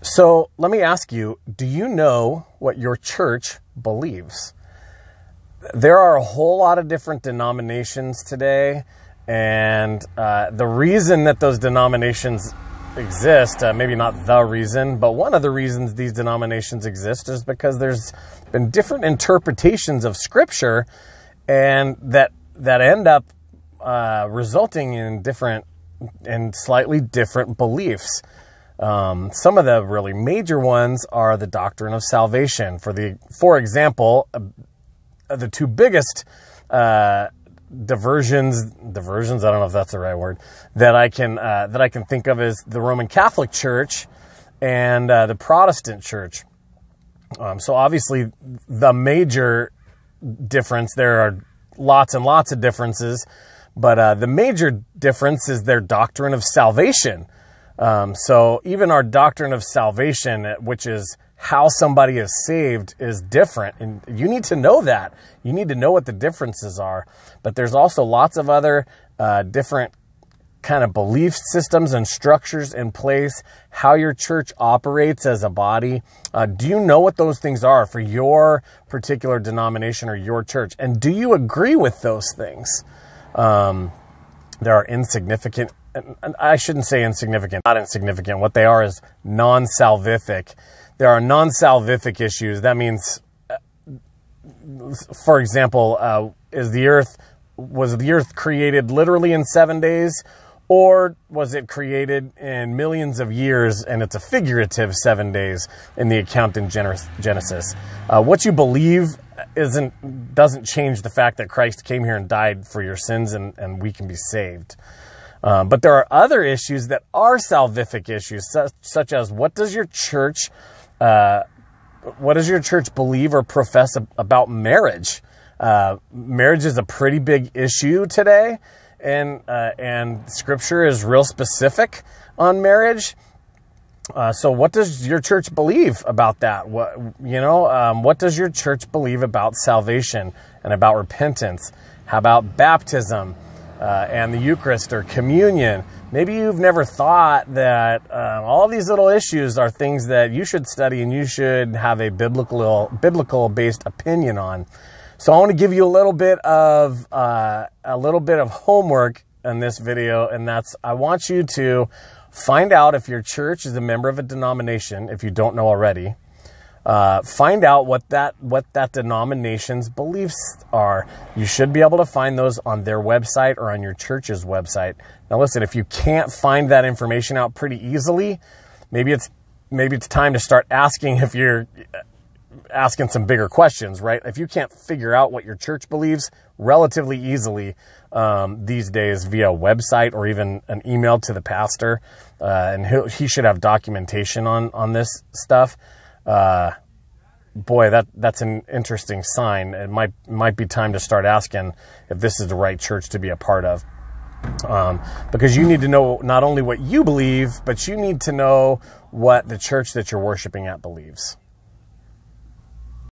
So let me ask you do you know what your church believes? There are a whole lot of different denominations today, and uh, the reason that those denominations exist, uh, maybe not the reason, but one of the reasons these denominations exist is because there's been different interpretations of Scripture, and that that end up uh, resulting in different and slightly different beliefs. Um, some of the really major ones are the doctrine of salvation. For the, for example, uh, the two biggest uh, diversions, diversions. I don't know if that's the right word that I can uh, that I can think of is the Roman Catholic Church and uh, the Protestant Church. Um, so obviously, the major difference there are lots and lots of differences, but uh, the major difference is their doctrine of salvation. Um, so even our doctrine of salvation, which is how somebody is saved, is different. And you need to know that. You need to know what the differences are. But there's also lots of other uh, different kind of belief systems and structures in place, how your church operates as a body. Uh, do you know what those things are for your particular denomination or your church? And do you agree with those things? Um, there are insignificant I shouldn't say insignificant, not insignificant. What they are is non salvific. There are non salvific issues. That means, uh, for example, uh, is the earth, was the earth created literally in seven days? Or was it created in millions of years and it's a figurative seven days in the account in Genesis? Uh, what you believe isn't, doesn't change the fact that Christ came here and died for your sins and, and we can be saved. Um, but there are other issues that are salvific issues, such, such as what does your church, uh, what does your church believe or profess about marriage? Uh, marriage is a pretty big issue today, and uh, and Scripture is real specific on marriage. Uh, so, what does your church believe about that? What you know, um, what does your church believe about salvation and about repentance? How about baptism? Uh, and the Eucharist or communion. Maybe you've never thought that uh, all these little issues are things that you should study and you should have a biblical biblical based opinion on. So I want to give you a little bit of uh, a little bit of homework in this video, and that's I want you to find out if your church is a member of a denomination if you don't know already. Uh, find out what that what that denomination's beliefs are. You should be able to find those on their website or on your church's website. Now, listen, if you can't find that information out pretty easily, maybe it's maybe it's time to start asking if you're asking some bigger questions, right? If you can't figure out what your church believes relatively easily um, these days via website or even an email to the pastor, uh, and he should have documentation on on this stuff uh, boy, that that's an interesting sign. It might might be time to start asking if this is the right church to be a part of. Um, because you need to know not only what you believe, but you need to know what the church that you're worshiping at believes.